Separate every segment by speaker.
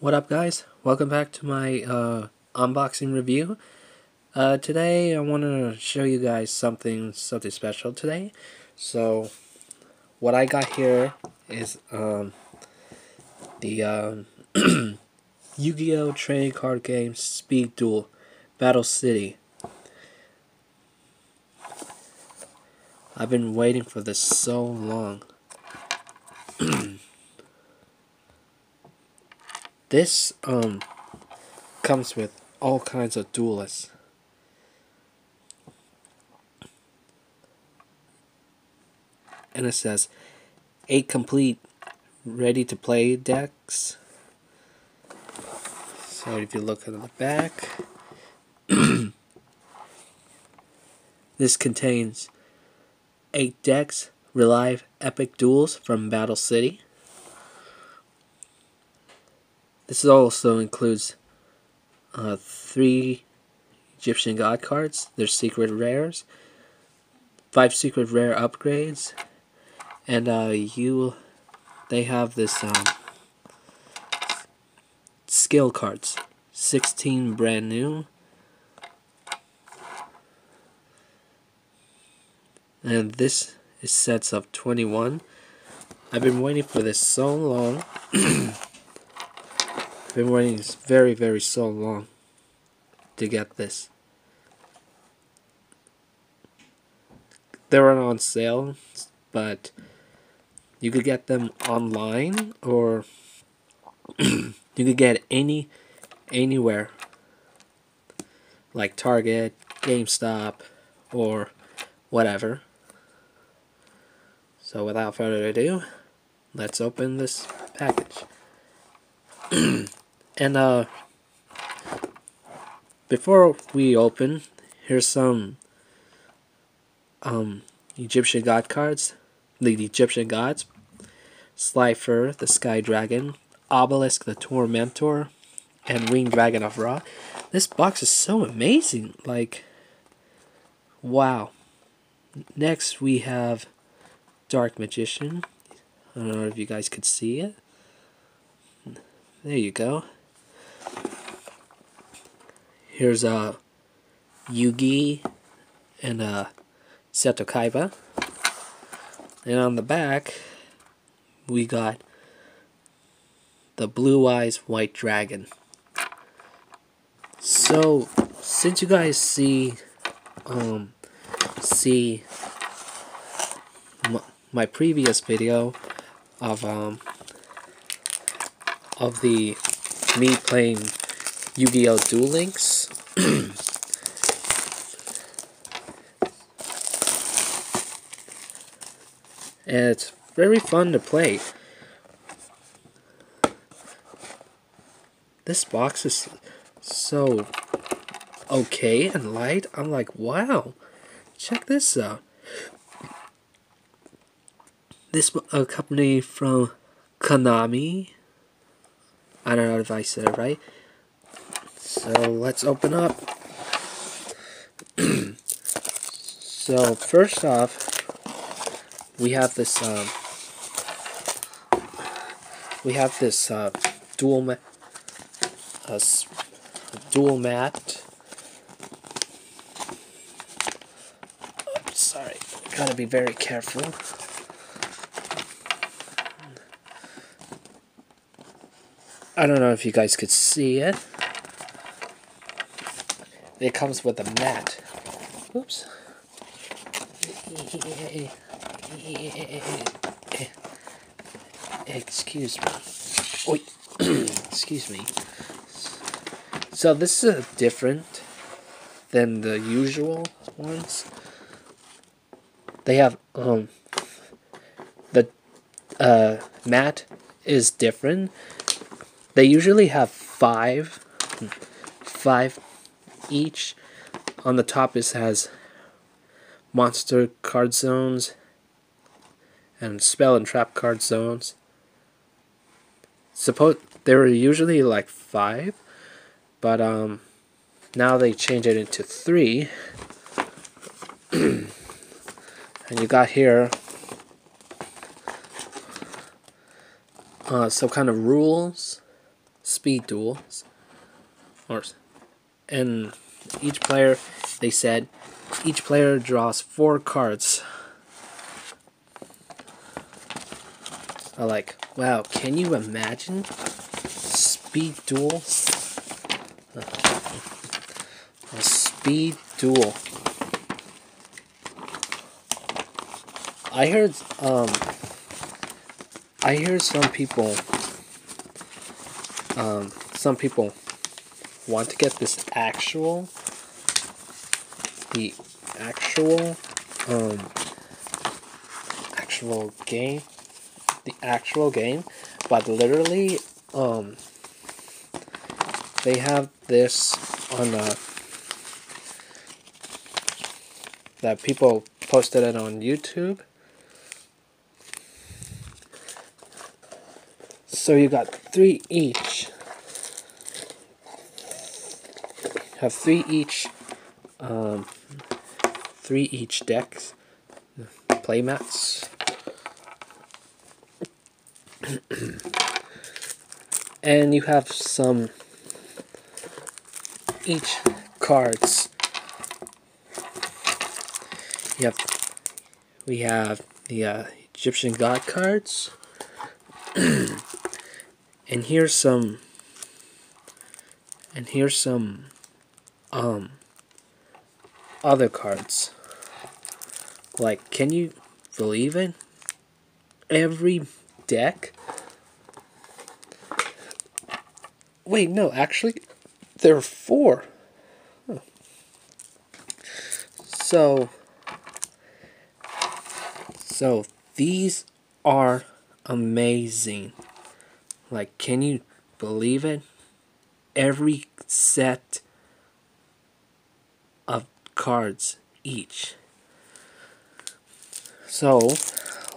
Speaker 1: What up guys? Welcome back to my uh, unboxing review. Uh, today I want to show you guys something something special today. So what I got here is um, the um, Yu-Gi-Oh! trading card game Speed Duel Battle City. I've been waiting for this so long. This um comes with all kinds of duelists. And it says eight complete ready to play decks. So if you look at the back, this contains eight decks, relive epic duels from Battle City. This also includes uh, three Egyptian God cards, their secret rares, five secret rare upgrades, and uh, you, they have this um, skill cards, 16 brand new, and this is sets of 21. I've been waiting for this so long. I've been waiting very, very so long to get this. They were on sale, but you could get them online or you could get any anywhere like Target, GameStop, or whatever. So without further ado, let's open this package. And uh, before we open, here's some um, Egyptian god cards. The Egyptian gods. Slifer, the Sky Dragon. Obelisk, the Tormentor. And Winged Dragon of Ra. This box is so amazing. Like, wow. Next, we have Dark Magician. I don't know if you guys could see it. There you go. Here's a uh, Yugi and a uh, Seto Kaiba. And on the back, we got the Blue Eyes White Dragon. So, since you guys see, um, see my previous video of, um, of the me playing Yu-Gi-Oh! Duel Links. and it's very fun to play. This box is so okay and light. I'm like, wow, check this out. This a company from Konami. I don't know if I said it right. So let's open up. so first off, we have this um, we have this uh, duel mat, uh, duel mat. Oops, sorry, gotta be very careful. I don't know if you guys could see it. It comes with a mat. Oops. Excuse me. Wait. Excuse me. So this is different than the usual ones. They have um the uh mat is different. They usually have five five each. On the top it has monster card zones and spell and trap card zones. Suppose there were usually like five, but um, now they change it into three. and you got here uh, some kind of rules, speed duels, or and each player they said each player draws four cards. I like, wow, can you imagine speed duel? A speed duel. I heard um I hear some people um some people want to get this actual the actual um actual game the actual game but literally um they have this on a that people posted it on YouTube so you got three each have three each um, three each decks, playmats. and you have some each cards. Yep, we have the uh, Egyptian god cards, here's some, and here's some, um, other cards. Like, can you believe it? Every deck. Wait, no, actually, there are four. So, so these are amazing. Like, can you believe it? Every set of cards each. So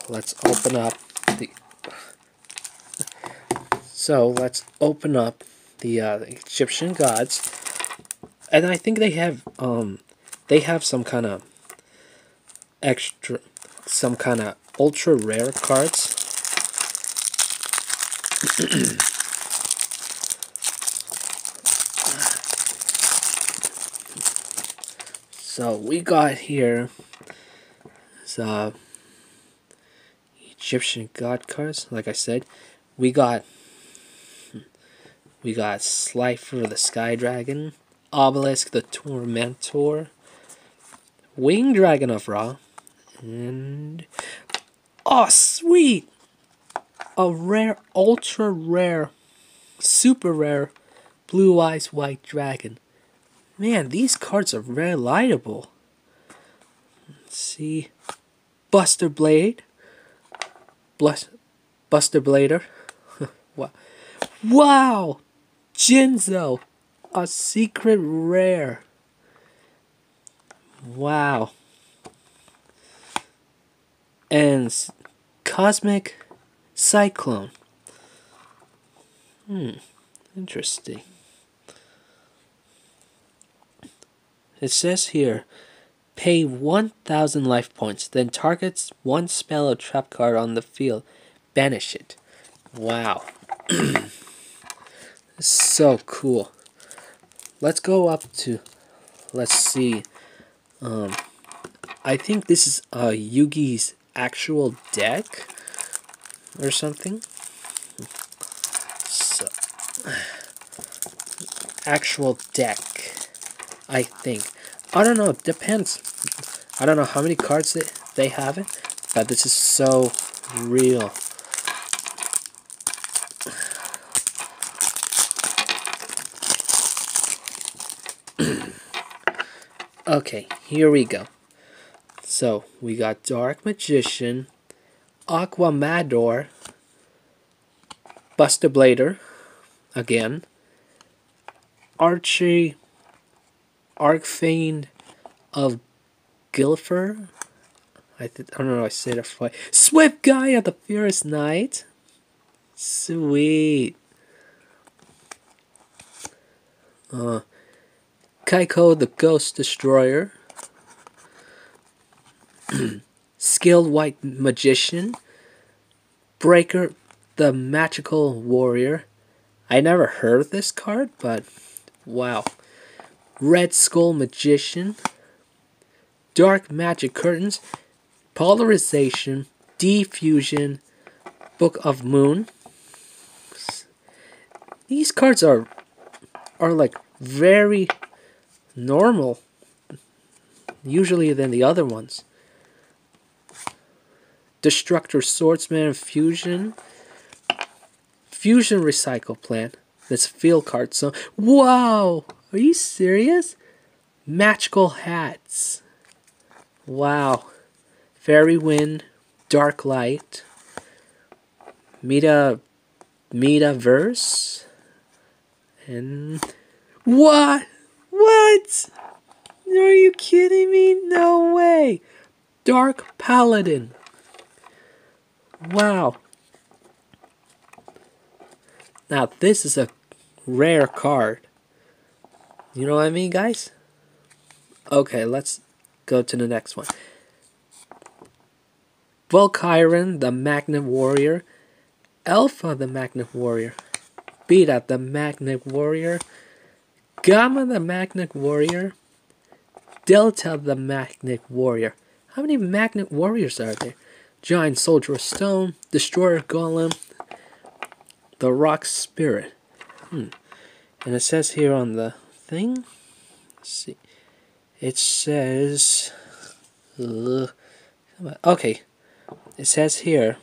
Speaker 1: let's open up the so let's open up the, uh, Egyptian gods, and I think they have um they have some kind of extra some kind of ultra rare cards. So we got here uh, Egyptian god cards. Like I said, we got we got Slifer the Sky Dragon, Obelisk the Tormentor, Wing Dragon of Ra, and oh sweet, a rare, ultra rare, super rare, Blue Eyes White Dragon. Man, these cards are very lightable. Let's see. Buster Blade. Bless Buster Blader. wow. Wow! Jinzo! A secret rare. Wow. And Cosmic Cyclone. Hmm. Interesting. It says here, pay 1,000 life points, then targets one spell or trap card on the field. Banish it. Wow. so cool. Let's go up to, let's see. Um, I think this is uh, Yugi's actual deck or something. So, actual deck. I think. I don't know. It depends. I don't know how many cards they, they have it, but this is so real. okay, here we go. So, we got Dark Magician, Aqua Madoor, Buster Blader, again, Archie Archfiend of Gilfer. I, th- I don't know I said it right. Swift Guy of the Fierce Knight. Sweet. Uh, Kycoo the Ghost Destroyer. Skilled White Magician. Breaker the Magical Warrior. I never heard of this card, but wow. Red Skull Magician. Dark Magic Curtains. Polymerization. Diffusion. Book of Moon. These cards are are like very normal usually than the other ones. Destructor Swordsman Fusion. Fusion Recycle Plan. This field card. So, wow! Are you serious? Magical Hats. Wow. Fairy Wind. Dark Light. Meta. Meta Verse. And. What? What? Are you kidding me? No way. Dark Paladin. Wow. Now, this is a rare card. You know what I mean, guys? Okay, let's go to the next one. Valkyrion, the Magnet Warrior. Alpha, the Magnet Warrior. Beta, the Magnet Warrior. Gamma, the Magnet Warrior. Delta, the Magnet Warrior. How many Magnet Warriors are there? Giant Soldier of Stone, Destroyer Golem, the Rock Spirit. Hmm. And it says here on the thing, see, it says, uh, okay, it says here,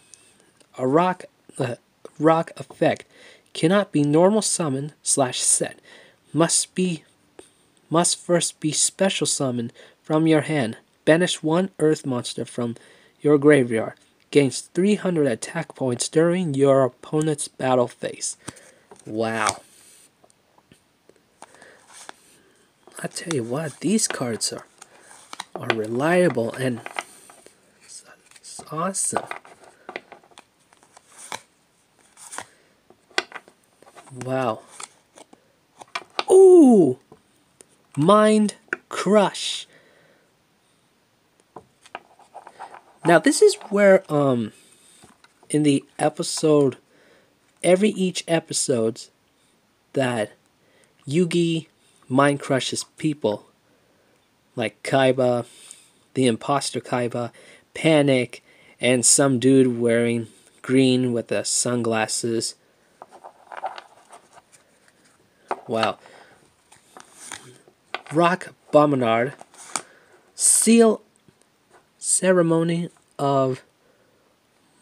Speaker 1: a rock, uh, rock effect cannot be normal summon slash set. Must be, must first be special summon from your hand. Banish one earth monster from your graveyard. Gains 300 attack points during your opponent's battle phase. Wow. I tell you what, these cards are are reliable and it's, awesome. Wow. Ooh! Mind Crush. Now this is where um in the episode every each episodes that Yugi mind crushes people like Kaiba, the imposter Kaiba, Panik, and some dude wearing green with the sunglasses. Wow. Rock Bominard, Seal Ceremony of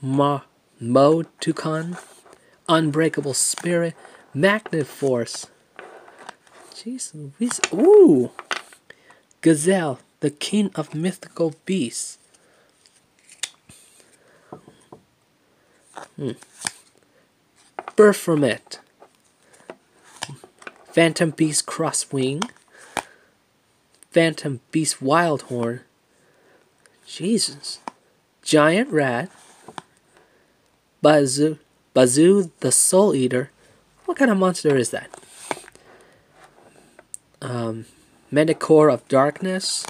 Speaker 1: Ma Motukan, Unbreakable Spirit, Magnet Force. Ooh! Gazelle, the king of mythical beasts. Hmm. Berfomet. Phantom Beast Crosswing. Phantom Beast Wildhorn. Jesus. Giant Rat. Bazoo. Bazoo the Soul Eater. What kind of monster is that? Um, Manticore of Darkness.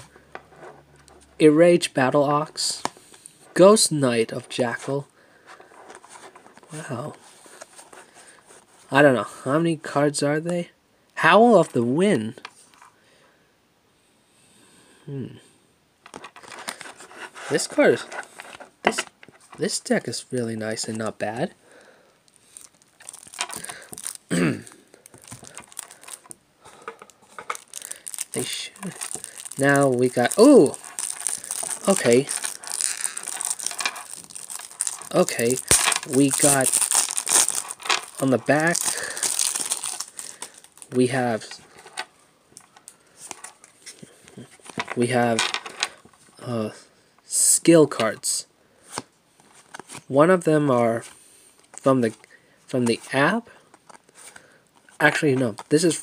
Speaker 1: Enrage Battle Ox. Ghost Knight of Jackal. Wow. I don't know. How many cards are they? Howl of the Wind. Hmm. This card is this this deck is really nice and not bad. they should. Now we got oh. Okay. Okay, we got on the back we have we have uh, skill cards. One of them are from the from the app. Actually, no. This is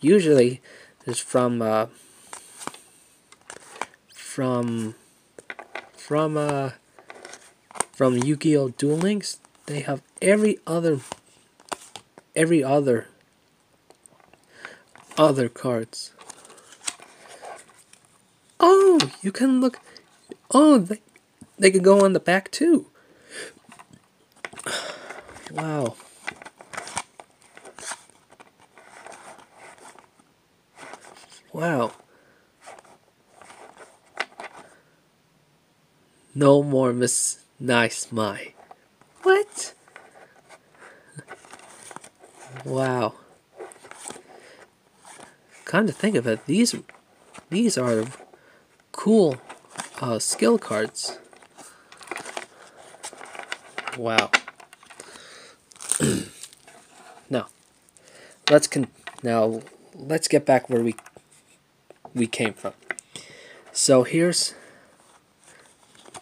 Speaker 1: usually is from uh, from from uh, from Yu-Gi-Oh! Duel Links. They have every other every other other cards. Oh, you can look. Oh, they, they can go on the back too. Wow. Wow. No more Miss Nice Mai. What? Wow. Kind of think of it, these these are cool uh, skill cards. Wow. now, let's con now let's get back where we we came from. So here's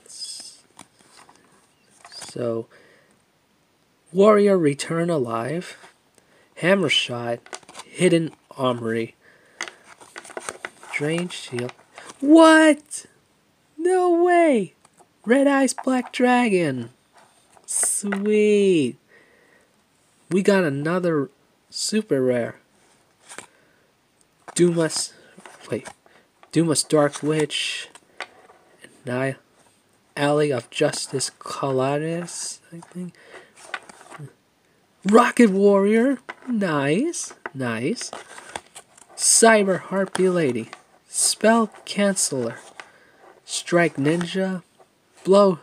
Speaker 1: so Warrior Return Alive, Hammer Shot, Hidden Armory, Strange Shield. What? No way! Red Eyes Black Dragon. Sweet. We got another super rare. Dumas, wait, Dumas Dark Witch, and Alley of Justice Colares, I think. Rocket Warrior, nice, nice. Cyber Harpie Lady, Spell Canceller, Strike Ninja, Blow,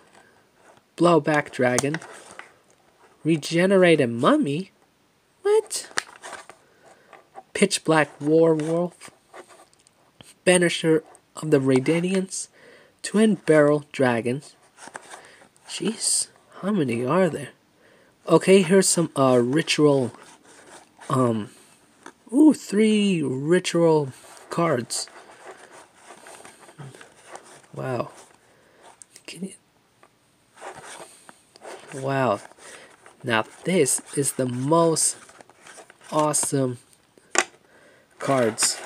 Speaker 1: Blowback Dragon, Regenerated Mummy? What? Pitch Black Werewolf, Banisher of the Radiance, Twin Barrel Dragons. Jeez, how many are there? Okay, here's some uh ritual um ooh, three ritual cards. Wow. Can you Wow. Now this is the most awesome cards.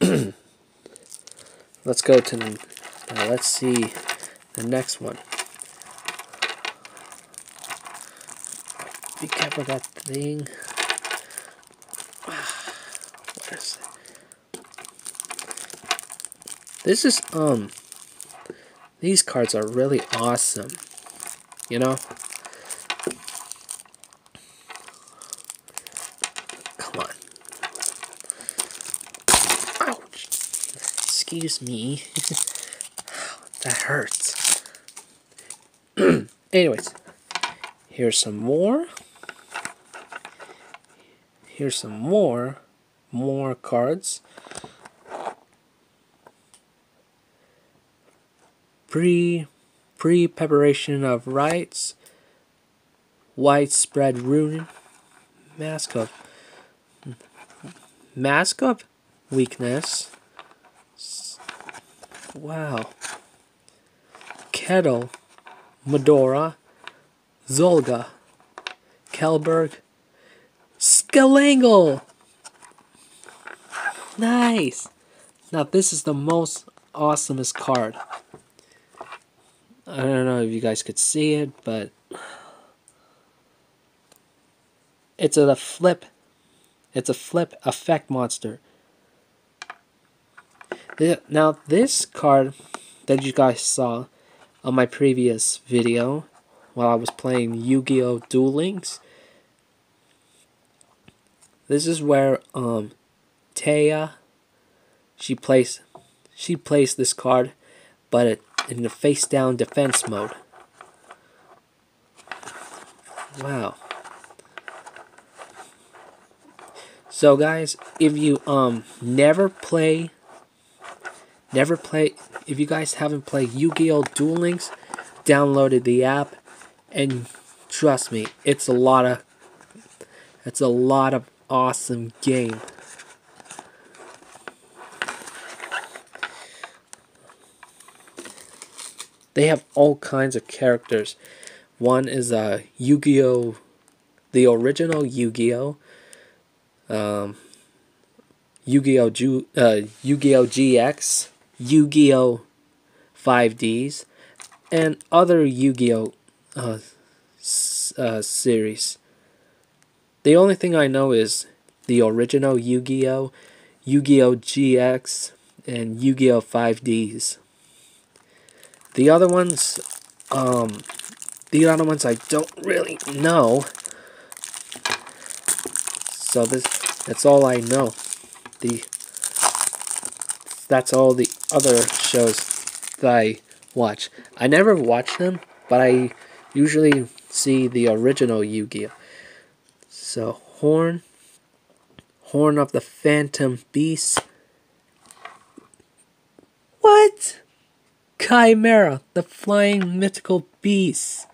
Speaker 1: let's go to now let's see the next one. Be careful that thing. Where is it? This is um these cards are really awesome. You know? Come on. Ouch. Excuse me. that hurts. Anyways, here's some more. Here's some more. More cards. Pre pre preparation of rites, widespread ruin, mask of mask of weakness. Wow. Kettle, Medora, Zolga, Kelberg, Skalangle. Nice. Now this is the most awesomest card. I don't know if you guys could see it, but it's a flip. It's a flip effect monster. Now this card that you guys saw on my previous video while I was playing Yu-Gi-Oh! Duel Links. This is where um Taya she plays she plays this card, but it in the face down defense mode. Wow. So guys, if you um never play never play if you guys haven't played Yu-Gi-Oh! Duel Links, downloaded the app and trust me, it's a lot of it's a lot of awesome game. They have all kinds of characters. One is uh, Yu-Gi-Oh! The original Yu-Gi-Oh! Um, Yu-Gi-Oh! Ju uh, Yu-Gi-Oh! GX, Yu-Gi-Oh! 5Ds, and other Yu-Gi-Oh! Uh, uh, series. The only thing I know is the original Yu-Gi-Oh! Yu-Gi-Oh! GX, and Yu-Gi-Oh! 5Ds. The other ones, um, the other ones I don't really know. So this, that's all I know. The, that's all the other shows that I watch. I never watch them, but I usually see the original Yu-Gi-Oh! So, Horn, Horn of the Phantom Beast. What? Chimera, the flying mythical beast.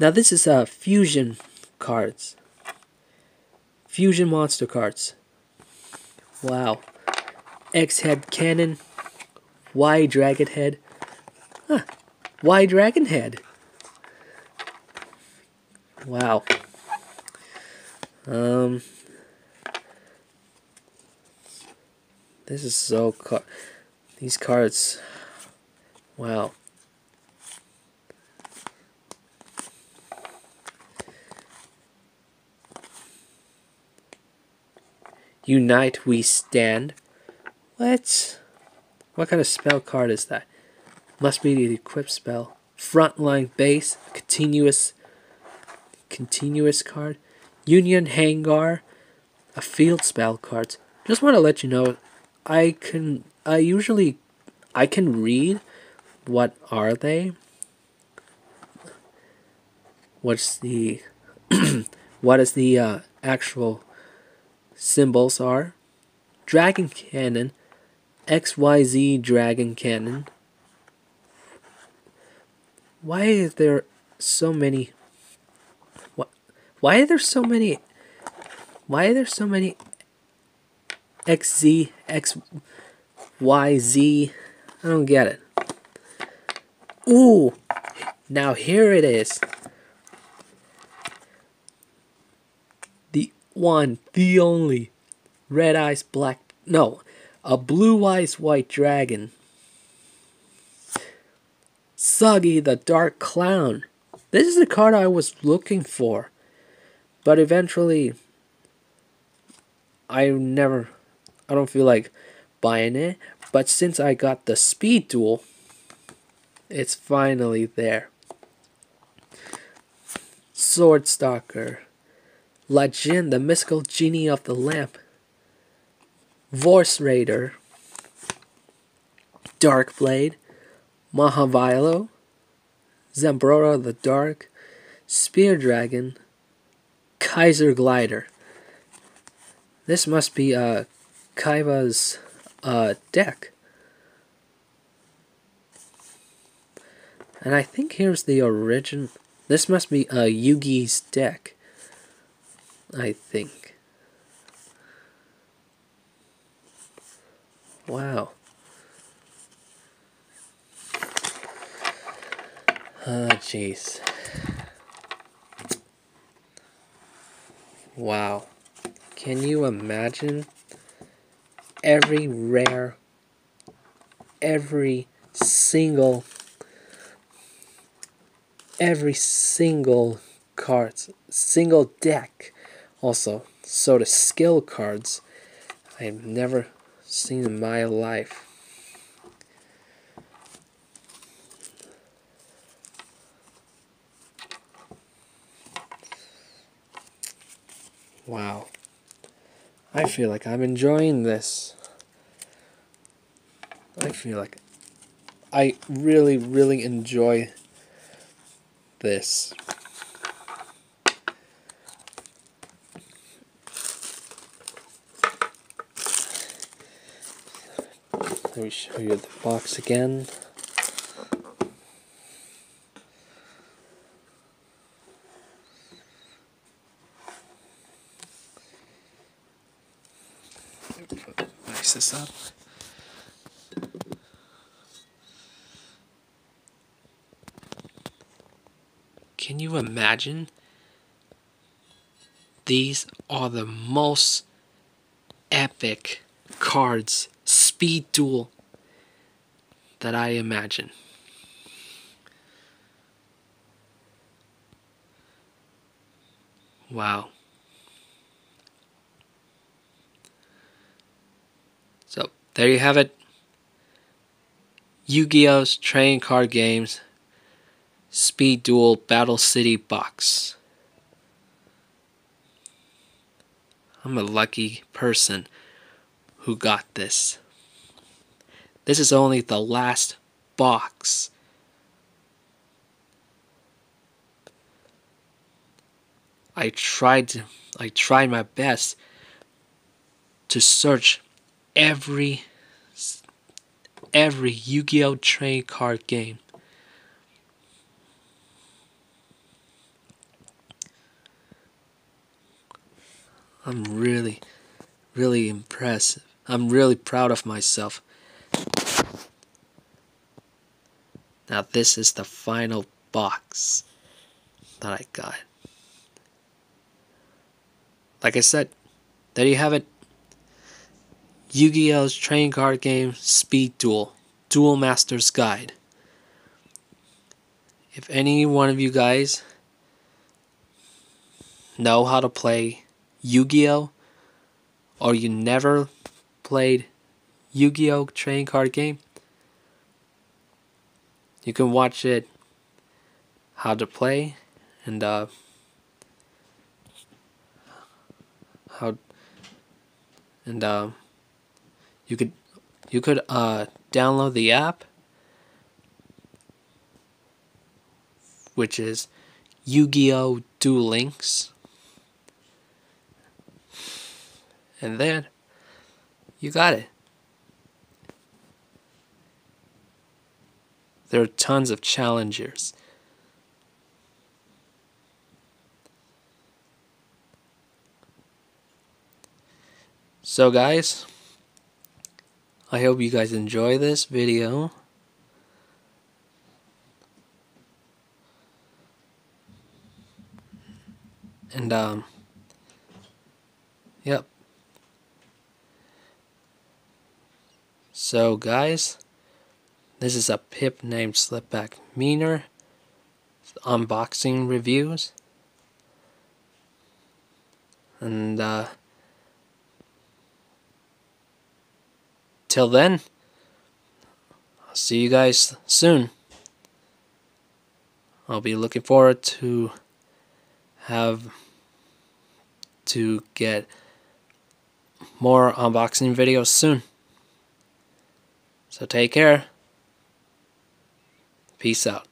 Speaker 1: Now this is uh, fusion cards. Fusion monster cards. Wow. X-Head Cannon. Y Dragon Head. Huh. Y Dragon Head. Wow. Um. This is so car these cards. Wow. Unite we stand. What? What kind of spell card is that? Must be the equip spell. Frontline base, continuous continuous card. Union Hangar, a field spell card. Just want to let you know, I can I usually I can read what are they. What's the what is the uh, actual symbols are? Dragon Cannon, XYZ Dragon Cannon. Why is there so many What? why are there so many? Why are there so many XZ, XYZ? I don't get it. Ooh, now here it is. The one, the only, red eyes black, no, a blue eyes white dragon. Saggi the Dark Clown. This is the card I was looking for. But eventually, I never, I don't feel like buying it. But since I got the Speed Duel, it's finally there. Sword Stalker, La Jinn, the mystical genie of the lamp, Vorse Raider, Dark Blade, Mahavilo, Zambroda the Dark, Spear Dragon, Kaiser Glider. This must be uh, Kaiba's uh, deck. And I think here's the origin. This must be a uh, Yugi's deck. I think. Wow. Oh, jeez. Wow. Can you imagine every rare, every single, every single card, single deck also. So the skill cards I've never seen in my life. Wow. I feel like I'm enjoying this. I feel like I really, really enjoy this. Let me show you the box again. Can you imagine? These are the most epic cards, speed duel, that I imagine. Wow. So there you have it. Yu-Gi-Oh's Trading Card Games Speed Duel Battle City box. I'm a lucky person who got this. This is only the last box. I tried I tried my best to search every every Yu-Gi-Oh trading card game. I'm really really impressed. I'm really proud of myself. Now this is the final box that I got. Like I said, there you have it. Yu-Gi-Oh's trading card game Speed Duel, Duel Master's Guide. If any one of you guys know how to play Yu-Gi-Oh? Or you never played Yu-Gi-Oh trading card game, you can watch it how to play and uh, how and uh, you could you could uh, download the app which is Yu-Gi-Oh! Duel Links and then you got it. There are tons of challengers. So guys, I hope you guys enjoy this video. And um yep. So guys, this is a pip named Slipback Meaner unboxing reviews. And uh, till then, I'll see you guys soon. I'll be looking forward to have to get more unboxing videos soon. So take care. Peace out.